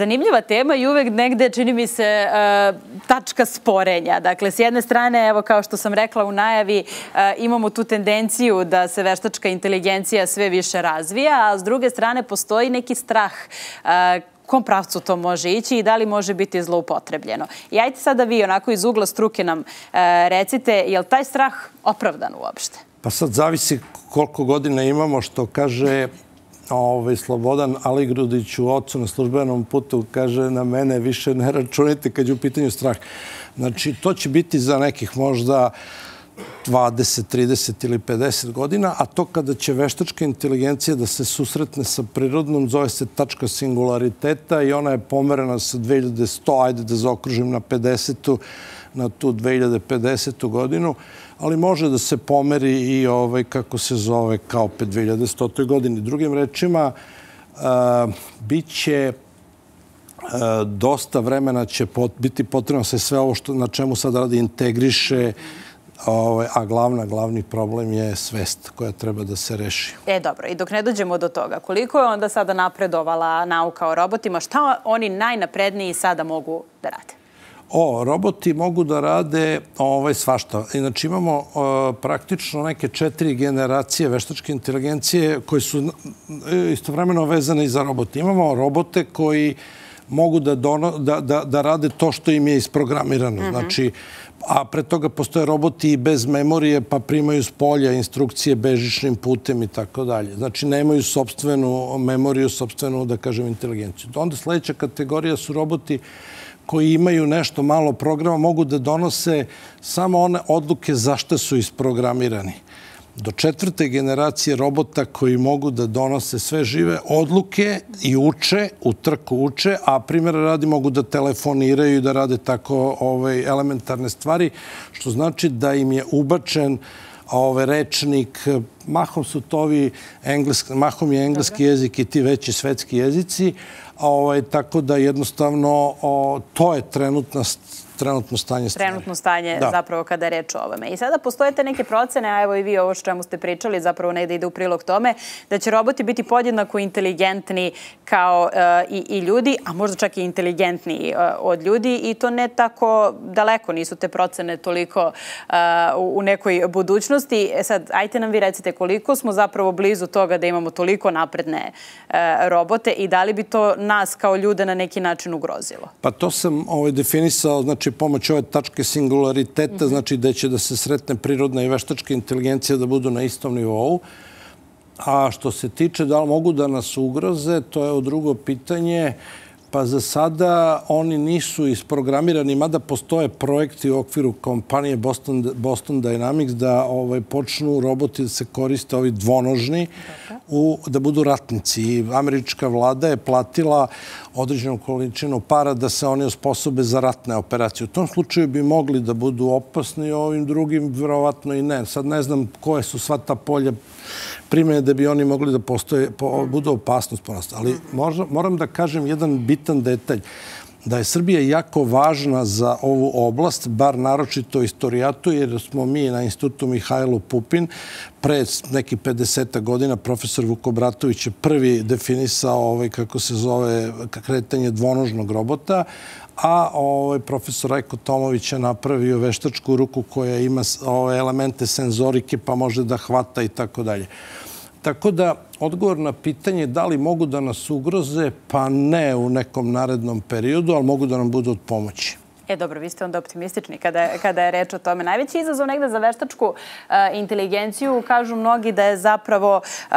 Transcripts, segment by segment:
Zanimljiva tema i uvek negde čini mi se e, tačka sporenja. Dakle, s jedne strane, evo kao što sam rekla u najavi, e, imamo tu tendenciju da se veštačka inteligencija sve više razvija, a s druge strane postoji neki strah e, kom pravcu to može ići i da li može biti zloupotrebljeno. I ajte sada vi onako iz ugla struke nam recite, je li taj strah opravdan uopšte? Pa sad zavisi koliko godina imamo što kaže ovaj, Slobodan Aligrudić u ocu na službenom putu kaže na mene više ne računite kad je u pitanju strah. Znači, to će biti za nekih možda 20, 30 ili 50 godina, a to kada će veštačka inteligencija da se susretne sa prirodnom, zove se tačka singulariteta i ona je pomerena sa 2100, ajde da zaokružim na 50 na tu 2050. godinu, ali može da se pomeri i ovaj, kako se zove kao opet 2100. godini. Drugim rečima, e, bit će e, dosta vremena će biti potrebno se sve ovo što, na čemu sad radi integriše, a glavna, glavni problem je svest koja treba da se reši. E, dobro. I dok ne dođemo do toga, koliko je onda sada napredovala nauka o robotima, šta oni najnapredniji sada mogu da rade? O, roboti mogu da rade ovaj, svašta. Inači, imamo praktično neke četiri generacije veštačke inteligencije koje su e, istovremeno vezane i za robote. Imamo robote koji mogu da, dono, da, da, da rade to što im je isprogramirano. Mm -hmm. Znači, a pre toga postoje roboti i bez memorije, pa primaju s polja instrukcije bežičnim putem i tako dalje. Znači, nemaju sobstvenu memoriju, sobstvenu, da kažem, inteligenciju. Onda sljedeća kategorija su roboti koji imaju nešto malo programa mogu da donose samo one odluke zašto su isprogramirani. Do četvrte generacije robota koji mogu da donose sve žive odluke i uče, u trku uče, a primjer radi mogu da telefoniraju i da rade tako ovaj, elementarne stvari, što znači da im je ubačen ovaj rečnik, mahom su to ovi engleski, mahom je engleski jezik i ti veći svetski jezici, ovaj, tako da jednostavno o, to je trenutna trenutno stanje stvari. Trenutno stanje zapravo kada je reč o ovome. I sada postojete neke procene, a evo i vi ovo što čemu ste pričali, zapravo negde ide u prilog tome, da će roboti biti podjednako inteligentni kao e, i, i ljudi, a možda čak i inteligentniji e, od ljudi i to ne tako daleko, nisu te procene toliko e, u nekoj budućnosti. E sad, ajte nam vi recite koliko smo zapravo blizu toga da imamo toliko napredne robote i da li bi to nas kao ljude na neki način ugrozilo? Pa to sam ovaj, definisao, znači pomoć ove tačke singulariteta, znači da će da se sretne prirodna i veštačka inteligencija da budu na istom nivou. A što se tiče da li mogu da nas ugroze, to je o drugo pitanje. Pa za sada oni nisu isprogramirani, mada postoje projekti u okviru kompanije Boston, Boston Dynamics da ovaj, počnu roboti da se koriste ovi dvonožni u, da budu ratnici. I američka vlada je platila određenu količinu para da se oni osposobe za ratne operacije. U tom slučaju bi mogli da budu opasni, ovim drugim vjerovatno i ne. Sad ne znam koje su sva ta polja primjene da bi oni mogli da postoje, po, budu opasnost po nas. Ali možda, moram da kažem jedan bitan detalj da je Srbija jako važna za ovu oblast, bar naročito istorijatu, jer smo mi na institutu Mihajlo Pupin pre neki 50 godina profesor Vukobratović je prvi definisao ovaj, kako se zove kretanje dvonožnog robota, a ovaj, profesor Rajko Tomović je napravio veštačku ruku koja ima ove elemente senzorike pa može da hvata i tako dalje. Tako da, odgovor na pitanje da li mogu da nas ugroze, pa ne u nekom narednom periodu, ali mogu da nam budu od pomoći. E, dobro, vi ste onda optimistični kada, kada je reč o tome. Najveći izazov negde za veštačku uh, inteligenciju, kažu mnogi da je zapravo uh,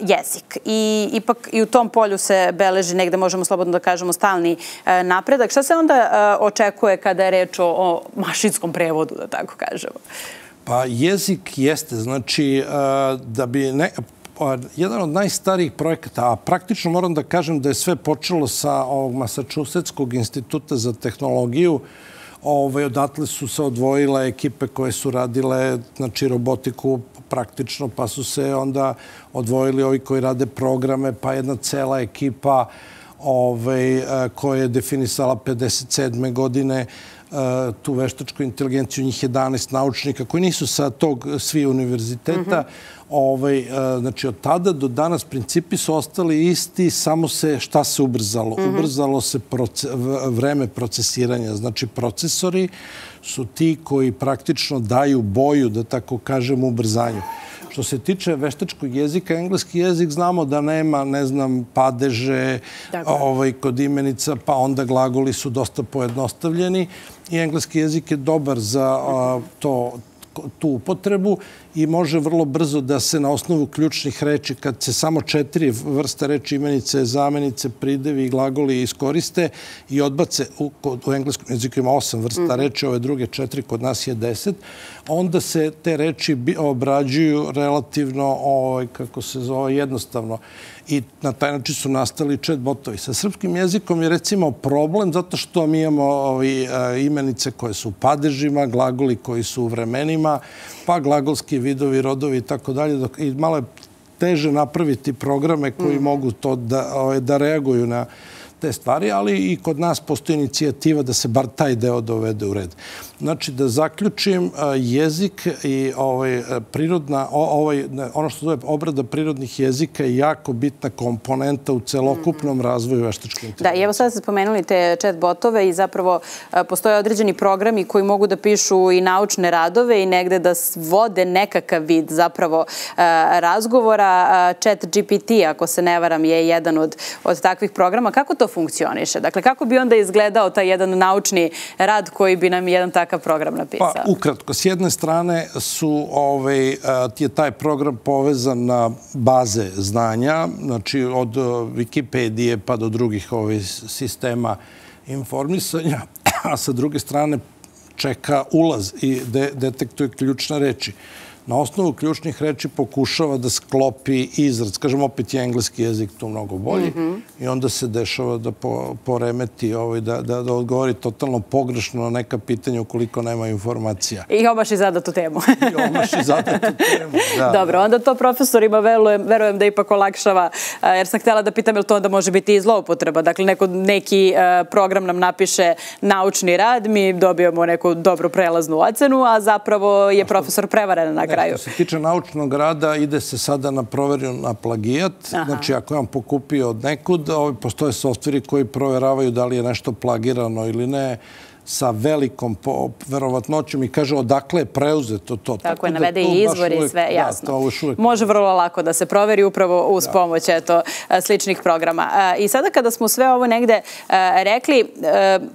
jezik. I ipak i u tom polju se beleži negde, možemo slobodno da kažemo, stalni uh, napredak. Šta se onda očekuje kada je reč o, o mašinskom prevodu, da tako kažemo? Pa jezik jeste, znači da bi ne, jedan od najstarijih projekata, a praktično moram da kažem da je sve počelo sa ovog Massachusettskog instituta za tehnologiju, Ove, odatle su se odvojile ekipe koje su radile znači, robotiku praktično, pa su se onda odvojili ovi koji rade programe, pa jedna cela ekipa ovaj, eh, koja je definisala 57. godine tu veštačku inteligenciju, njih 11 naučnika koji nisu sa tog svi univerziteta. Ovaj, znači, od tada do danas principi su ostali isti, samo se šta se ubrzalo? Ubrzalo se vreme procesiranja. Znači, procesori su ti koji praktično daju boju, da tako kažem, ubrzanju. Što se tiče veštačkog jezika, engleski jezik znamo da nema, ne znam, padeže ovaj, kod imenica, pa onda glagoli su dosta pojednostavljeni i engleski jezik je dobar za to, tu upotrebu i može vrlo brzo da se na osnovu ključnih reči, kad se samo četiri vrste reči imenice, zamenice, pridevi i glagoli iskoriste i odbace, u, u engleskom jeziku ima osam vrsta mhm. reči, ove druge četiri, kod nas je deset, onda se te reči obrađuju relativno, ovaj, kako se zove, jednostavno i na taj način su nastali chat botovi. Sa srpskim jezikom je recimo problem zato što mi imamo ovi, imenice koje su u padežima, glagoli koji su u vremenima, pa glagolski vidovi, rodovi i tako dalje. I malo je teže napraviti programe koji mm. mogu to da, ovaj, da reaguju na te stvari, ali i kod nas postoji inicijativa da se bar taj deo dovede u red. Znači, da zaključim, jezik i ovaj, prirodna, ovaj, ono što zove obrada prirodnih jezika je jako bitna komponenta u celokupnom mhm. razvoju veštačke inteligencije. Da, i evo sada ste spomenuli te chat botove i zapravo postoje određeni programi koji mogu da pišu i naučne radove i negde da vode nekakav vid zapravo razgovora. Chat GPT, ako se ne varam, je jedan od, od takvih programa. Kako to funkcioniše? Dakle, kako bi onda izgledao taj jedan naučni rad koji bi nam jedan takav program napisao? Pa, ukratko, s jedne strane su, ovaj, e, je taj program povezan na baze znanja, znači od e, Wikipedije pa do drugih ovaj, sistema informisanja, a sa druge strane čeka ulaz i detektuje ključne reči na osnovu ključnih reči pokušava da sklopi izraz. Kažem, opet je engleski jezik tu mnogo bolji mhm. i onda se dešava da poremeti, ovaj, da odgovori totalno pogrešno na neka pitanja ukoliko nema informacija. I omaši zadatu temu. I omaši zadatu temu, da. Dobro, onda to profesorima verujem da ipak olakšava, jer sam htjela da pitam ili to onda može biti i zloupotreba. Dakle, neki program nam napiše naučni rad, mi dobijemo neku dobru prelaznu ocenu, a zapravo je profesor prevaren na kraju. Što se tiče naučnog rada, ide se sada na proverju na plagijat. Znači, ako vam pokupio od nekud, postoje softveri koji proveravaju da li je nešto plagirano ili ne sa velikom verovatnoćom i kaže odakle je preuzeto to. Tako je, navede i izvor i sve, jasno. Može vrlo lako da se proveri upravo uz pomoć sličnih programa. I sada kada smo sve ovo negde rekli,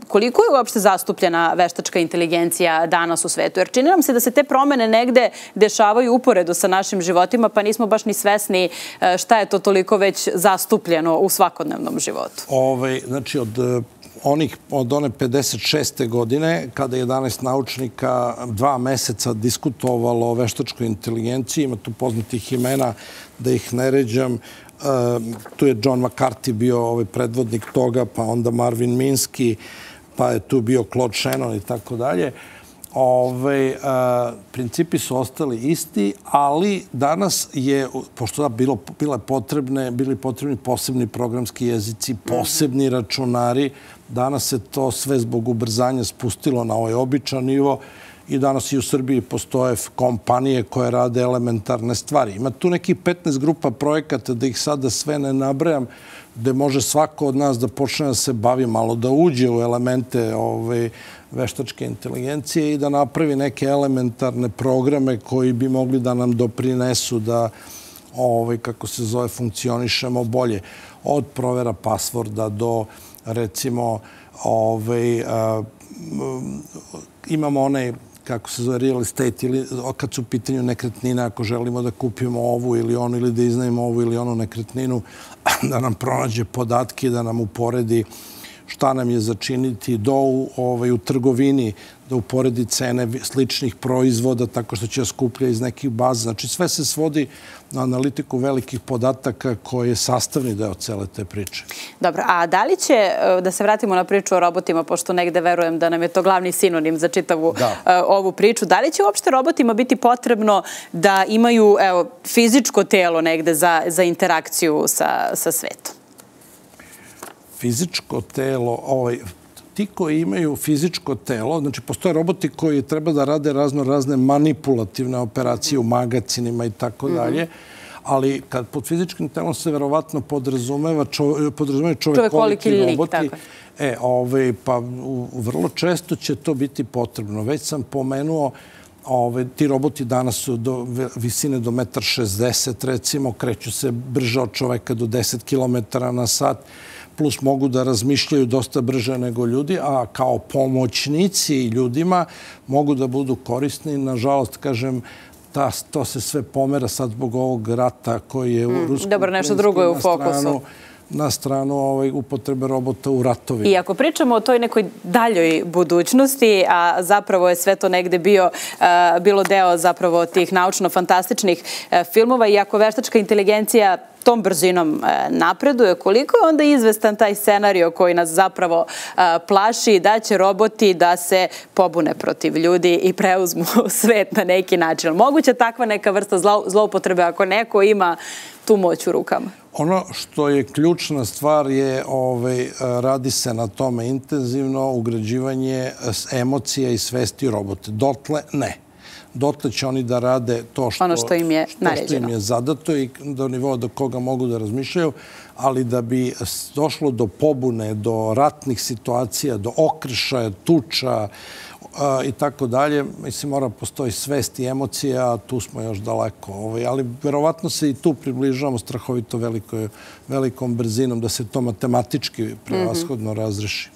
koliko je uopšte zastupljena veštačka inteligencija danas u svetu? Jer čini nam se da se te promene negde dešavaju uporedu sa našim životima, pa nismo baš ni svesni šta je to toliko već zastupljeno u svakodnevnom životu. Ovaj, znači, od onih od one 56. godine, kada je 11 naučnika dva meseca diskutovalo o veštačkoj inteligenciji, ima tu poznatih imena da ih ne ređam, e, tu je John McCarthy bio ovaj predvodnik toga, pa onda Marvin Minsky, pa je tu bio Claude Shannon i tako dalje. Ove, a, principi su ostali isti, ali danas je, pošto da bilo, bile potrebne, bili potrebni posebni programski jezici, posebni računari, danas se to sve zbog ubrzanja spustilo na ovaj običan nivo i danas i u Srbiji postoje kompanije koje rade elementarne stvari. Ima tu neki 15 grupa projekata, da ih sada sve ne nabrajam, gde može svako od nas da počne da se bavi malo, da uđe u elemente ove, veštačke inteligencije i da napravi neke elementarne programe koji bi mogli da nam doprinesu da, ovaj, kako se zove, funkcionišemo bolje. Od provera pasvorda do, recimo, ovaj, a, imamo onaj kako se zove real estate ili kad su u pitanju nekretnina, ako želimo da kupimo ovu ili onu ili da iznajemo ovu ili onu nekretninu, da nam pronađe podatke, da nam uporedi šta nam je začiniti do ovaj, u trgovini, da uporedi cene sličnih proizvoda tako što će skuplja iz nekih baza. Znači sve se svodi na analitiku velikih podataka koji je sastavni deo cele te priče. Dobro, a da li će, e, da se vratimo na priču o robotima, pošto negde verujem da nam je to glavni sinonim za čitavu da. E, ovu priču, da li će uopšte robotima biti potrebno da imaju evo, fizičko telo negde za, za interakciju sa, sa svetom? Fizičko telo, ovaj, ti koji imaju fizičko telo, znači postoje roboti koji treba da rade razno razne manipulativne operacije u magacinima i tako mhm. dalje, ali kad pod fizičkim telom se verovatno podrazumeva podrazumeva čovekoliki roboti, E, ovaj, pa vrlo često će to biti potrebno. Već sam pomenuo Ove, ti roboti danas su do visine do 1,60 m, recimo, kreću se brže od čoveka do 10 km na sat, plus mogu da razmišljaju dosta brže nego ljudi, a kao pomoćnici ljudima mogu da budu korisni. Nažalost, kažem, ta, to se sve pomera sad zbog ovog rata koji je u mm, Ruskom Dobro, nešto drugo je u fokusu na stranu ovaj, upotrebe robota u ratovi. I ako pričamo o toj nekoj daljoj budućnosti, a zapravo je sve to negde bio, uh, bilo deo zapravo tih naučno-fantastičnih uh, filmova i ako veštačka inteligencija tom brzinom e, napreduje, koliko je onda izvestan taj scenario koji nas zapravo plaši da će roboti da se pobune protiv ljudi i preuzmu svet na neki način. Moguće takva neka vrsta zloupotrebe ako neko ima tu moć u rukama? Ono što je ključna stvar je, ovaj, radi se na tome intenzivno, ugrađivanje emocija i svesti robote. Dotle ne. Dotle će oni da rade to što, ono što im je što im je zadato i do nivoa do koga mogu da razmišljaju, ali da bi došlo do pobune, do ratnih situacija, do okršaja, tuča, i tako dalje. Mislim, mora postoji svest i emocija, a tu smo još daleko. Ovaj, ali verovatno se i tu približavamo strahovito velikom brzinom da se to matematički prevashodno razreši.